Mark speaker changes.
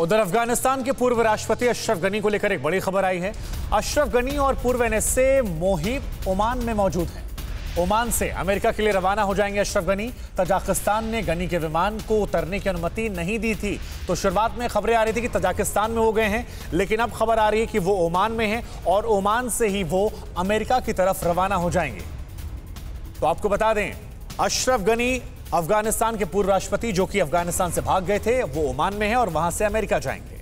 Speaker 1: उधर अफ़गानिस्तान के पूर्व राष्ट्रपति अशरफ गनी को लेकर एक बड़ी खबर आई है। अशरफ गनी और पूर्व एनएसए मोहिब ओमान में मौजूद हैं। ओमान से अमेरिका के लिए रवाना हो जाएँगे अशरफ गनी। तजाकिस्तान ने गनी के विमान को उतरने की अनुमति नहीं दी थी। तो शुरुआत में खबरें आ रही थी कि तजाकिस्तान में हो गए हैं, लेकिन अब खबर आ रही है कि वो ओमान में हैं और ओमान से ही वो अमेरिका की तरफ़ रवाना हो जाएँगे। तो आपको बता दें, अशरफ गनी अफ़गानिस्तान के पूर्व राष्ट्रपति जो कि अफ़गानिस्तान से भाग गए थे, वो ओमान में हैं और वहाँ से अमेरिका जाएँगे।